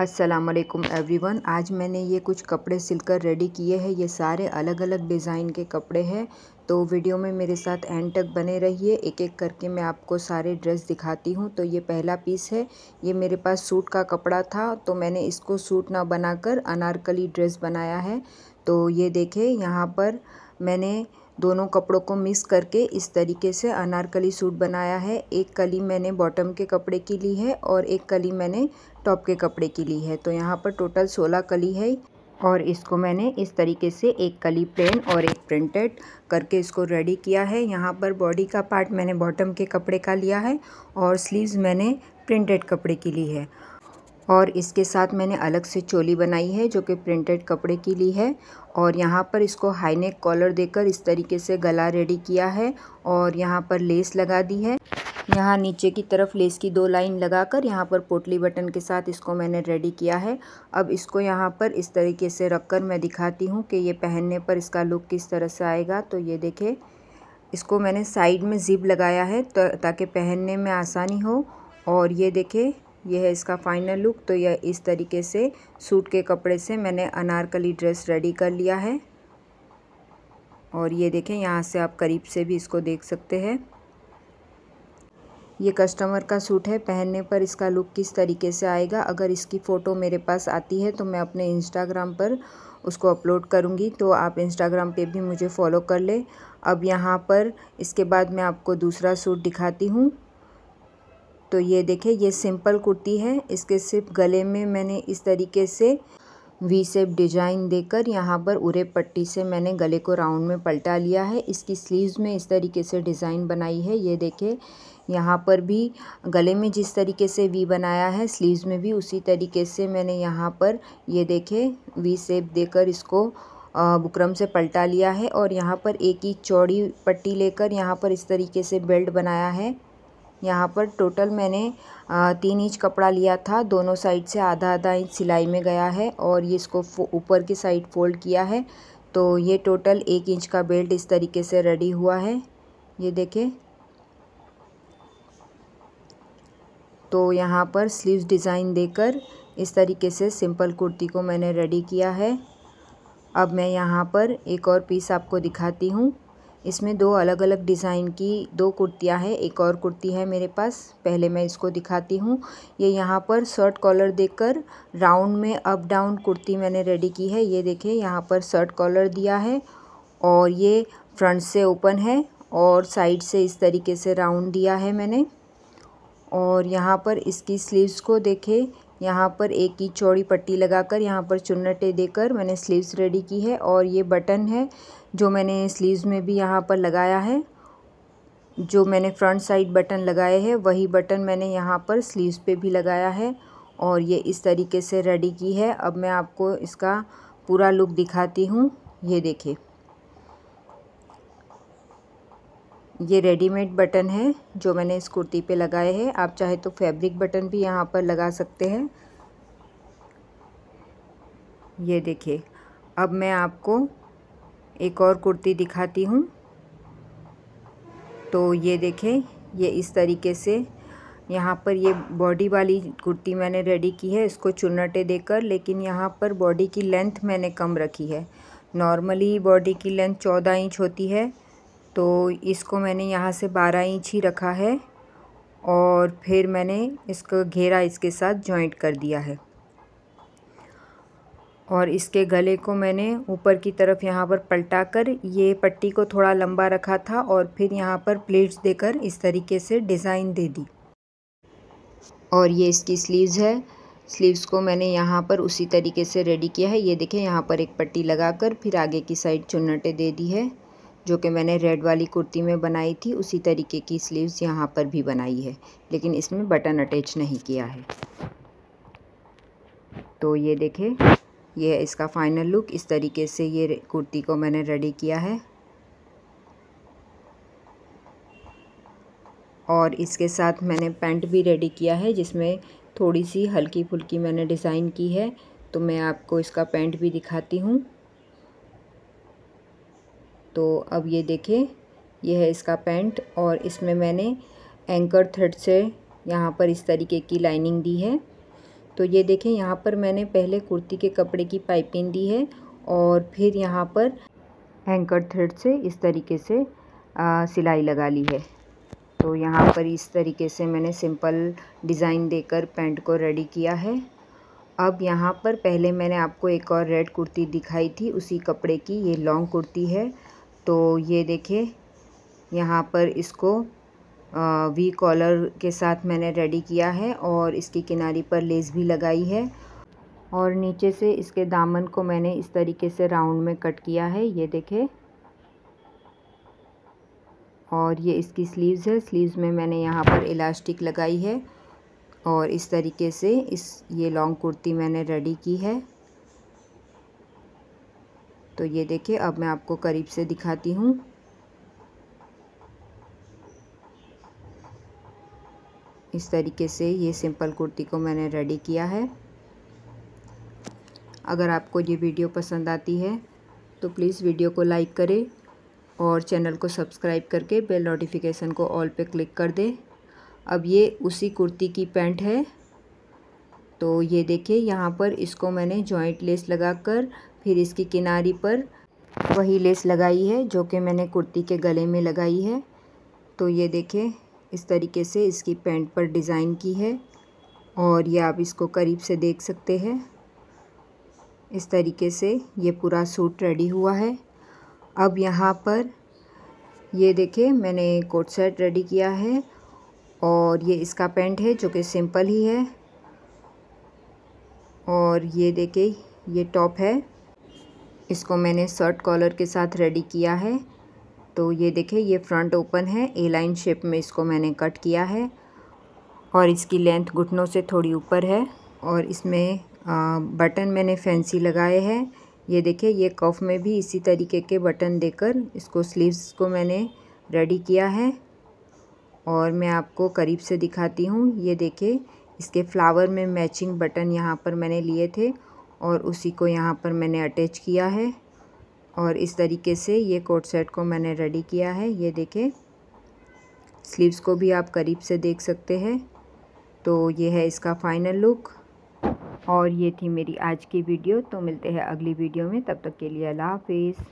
वालेकुम एवरीवन। आज मैंने ये कुछ कपड़े सिलकर रेडी किए हैं। ये सारे अलग अलग डिज़ाइन के कपड़े हैं। तो वीडियो में मेरे साथ एंड तक बने रहिए। एक एक करके मैं आपको सारे ड्रेस दिखाती हूँ। तो ये पहला पीस है। ये मेरे पास सूट का कपड़ा था। तो मैंने इसको सूट ना बनाकर अनारकली ड्रेस बनाया है। तो ये देखें, यहाँ पर मैंने दोनों कपड़ों को मिक्स करके इस तरीके से अनारकली सूट बनाया है। एक कली मैंने बॉटम के कपड़े की ली है और एक कली मैंने टॉप के कपड़े की ली है। तो यहाँ पर टोटल सोलह कली है और इसको मैंने इस तरीके से एक कली प्लेन और एक प्रिंटेड करके इसको रेडी किया है। यहाँ पर बॉडी का पार्ट मैंने बॉटम के कपड़े का लिया है और स्लीव्स मैंने प्रिंटेड कपड़े की ली है। और इसके साथ मैंने अलग से चोली बनाई है, जो कि प्रिंटेड कपड़े की ली है। और यहाँ पर इसको हाई नेक कॉलर देकर इस तरीके से गला रेडी किया है और यहाँ पर लेस लगा दी है। यहाँ नीचे की तरफ़ लेस की दो लाइन लगाकर यहाँ पर पोटली बटन के साथ इसको मैंने रेडी किया है। अब इसको यहाँ पर इस तरीके से रखकर मैं दिखाती हूँ कि ये पहनने पर इसका लुक किस तरह से आएगा। तो ये देखें, इसको मैंने साइड में ज़िप लगाया है ताकि पहनने में आसानी हो। और ये देखें यह है इसका फाइनल लुक तो यह इस तरीके से सूट के कपड़े से मैंने अनारकली ड्रेस रेडी कर लिया है। और ये देखें, यहाँ से आप करीब से भी इसको देख सकते हैं। ये कस्टमर का सूट है, पहनने पर इसका लुक किस तरीके से आएगा, अगर इसकी फ़ोटो मेरे पास आती है तो मैं अपने इंस्टाग्राम पर उसको अपलोड करूँगी तो आप इंस्टाग्राम पे भी मुझे फ़ॉलो कर ले। अब यहाँ पर इसके बाद मैं आपको दूसरा सूट दिखाती हूँ। तो ये देखें, ये सिंपल कुर्ती है। इसके सिर्फ़ गले में मैंने इस तरीके से वी सेप डिज़ाइन देकर यहाँ पर उरे पट्टी से मैंने गले को राउंड में पलटा लिया है। इसकी स्लीव्स में इस तरीके से डिज़ाइन बनाई है। ये देखें, यहाँ पर भी गले में जिस तरीके से वी बनाया है, स्लीव्स में भी उसी तरीके से मैंने यहाँ पर ये देखें वी सेप देकर इसको बुकरम से पलटा लिया है। और यहाँ पर एक ही चौड़ी पट्टी लेकर यहाँ पर इस तरीके से बेल्ट बनाया है। यहाँ पर टोटल मैंने तीन इंच कपड़ा लिया था। दोनों साइड से आधा आधा इंच सिलाई में गया है और ये इसको ऊपर की साइड फोल्ड किया है। तो ये टोटल एक इंच का बेल्ट इस तरीके से रेडी हुआ है। ये देखें। तो यहाँ पर स्लीव्स डिज़ाइन देकर इस तरीके से सिंपल कुर्ती को मैंने रेडी किया है। अब मैं यहाँ पर एक और पीस आपको दिखाती हूँ। इसमें दो अलग अलग डिज़ाइन की दो कुर्तियाँ हैं, एक और कुर्ती है मेरे पास। पहले मैं इसको दिखाती हूँ। ये यहाँ पर शर्ट कॉलर देकर राउंड में अप डाउन कुर्ती मैंने रेडी की है। ये देखें यहाँ पर शर्ट कॉलर दिया है और ये फ्रंट से ओपन है और साइड से इस तरीके से राउंड दिया है मैंने। और यहाँ पर इसकी स्लीव्स को देखें यहाँ पर एक ही चौड़ी पट्टी लगाकर यहाँ पर चुन्नटे देकर मैंने स्लीव्स रेडी की है और ये बटन है, जो मैंने स्लीव्स में भी यहाँ पर लगाया है, जो मैंने फ्रंट साइड बटन लगाए हैं, वही बटन मैंने यहाँ पर स्लीव्स पे भी लगाया है और ये इस तरीके से रेडी की है। अब मैं आपको इसका पूरा लुक दिखाती हूँ। ये देखिए। ये रेडीमेड बटन है, जो मैंने इस कुर्ती पे लगाए हैं। आप चाहे तो फैब्रिक बटन भी यहाँ पर लगा सकते हैं। ये देखिए, अब मैं आपको एक और कुर्ती दिखाती हूँ। तो ये देखें ये इस तरीके से यहाँ पर ये बॉडी वाली कुर्ती मैंने रेडी की है, इसको चुन्नटे देकर, लेकिन यहाँ पर बॉडी की लेंथ मैंने कम रखी है। नॉर्मली बॉडी की लेंथ चौदह इंच होती है तो इसको मैंने यहाँ से बारह इंच ही रखा है और फिर मैंने इसको घेरा इसके साथ जॉइंट कर दिया है। और इसके गले को मैंने ऊपर की तरफ़ यहाँ पर पलटा कर ये पट्टी को थोड़ा लंबा रखा था और फिर यहाँ पर प्लेट्स देकर इस तरीके से डिज़ाइन दे दी। और ये इसकी स्लीव्स है। स्लीव्स को मैंने यहाँ पर उसी तरीके से रेडी किया है। ये देखें, यहाँ पर एक पट्टी लगाकर फिर आगे की साइड चुन्नटे दे दी है। जो कि मैंने रेड वाली कुर्ती में बनाई थी, उसी तरीके की स्लीव्स यहाँ पर भी बनाई है। लेकिन इसमें बटन अटैच नहीं किया है। तो ये देखें, ये है इसका फाइनल लुक इस तरीके से ये कुर्ती को मैंने रेडी किया है। और इसके साथ मैंने पैंट भी रेडी किया है, जिसमें थोड़ी सी हल्की फुल्की मैंने डिज़ाइन की है। तो मैं आपको इसका पैंट भी दिखाती हूँ। तो अब ये देखें यह है इसका पैंट और इसमें मैंने एंकर थ्रेड से यहाँ पर इस तरीके की लाइनिंग दी है। तो ये देखें यहाँ पर मैंने पहले कुर्ती के कपड़े की पाइपिंग दी है और फिर यहाँ पर एंकर थ्रेड से इस तरीके से आ, सिलाई लगा ली है। तो यहाँ पर इस तरीके से मैंने सिंपल डिज़ाइन देकर पैंट को रेडी किया है। अब यहाँ पर पहले मैंने आपको एक और रेड कुर्ती दिखाई थी उसी कपड़े की ये लॉन्ग कुर्ती है। तो ये देखिए यहाँ पर इसको वी कॉलर के साथ मैंने रेडी किया है और इसकी किनारी पर लेस भी लगाई है और नीचे से इसके दामन को मैंने इस तरीके से राउंड में कट किया है। ये देखें। और ये इसकी स्लीव्स है। स्लीव्स में मैंने यहाँ पर इलास्टिक लगाई है और इस तरीके से इस, ये लॉन्ग कुर्ती मैंने रेडी की है। तो ये देखिए, अब मैं आपको करीब से दिखाती हूँ। इस तरीके से ये सिंपल कुर्ती को मैंने रेडी किया है। अगर आपको ये वीडियो पसंद आती है तो प्लीज़ वीडियो को लाइक करें और चैनल को सब्सक्राइब करके बेल नोटिफिकेशन को ऑल पे क्लिक कर दें। अब ये उसी कुर्ती की पैंट है। तो ये देखिए, यहाँ पर इसको मैंने जॉइंट लेस लगाकर फिर इसकी किनारी पर वही लेस लगाई है, जो कि मैंने कुर्ती के गले में लगाई है। तो ये देखिए इस तरीके से इसकी पैंट पर डिज़ाइन की है और ये आप इसको करीब से देख सकते हैं। इस तरीके से ये पूरा सूट रेडी हुआ है। अब यहाँ पर ये देखिए मैंने कोट सेट रेडी किया है और ये इसका पैंट है, जो कि सिंपल ही है। और ये देखिए ये टॉप है। इसको मैंने शर्ट कॉलर के साथ रेडी किया है। तो ये देखिए ये फ्रंट ओपन है। ए लाइन शेप में इसको मैंने कट किया है और इसकी लेंथ घुटनों से थोड़ी ऊपर है और इसमें आ, बटन मैंने फैंसी लगाए हैं। ये देखिए ये कफ में भी इसी तरीके के बटन देकर इसको स्लीव्स को मैंने रेडी किया है। और मैं आपको करीब से दिखाती हूँ। ये देखिए इसके फ्लावर में मैचिंग बटन यहाँ पर मैंने लिए थे और उसी को यहाँ पर मैंने अटैच किया है। और इस तरीके से ये कोट सेट को मैंने रेडी किया है। ये देखें स्लीव्स को भी आप करीब से देख सकते हैं। तो ये है इसका फाइनल लुक और ये थी मेरी आज की वीडियो तो मिलते हैं अगली वीडियो में। तब तक के लिए अल्लाह हाफिज़।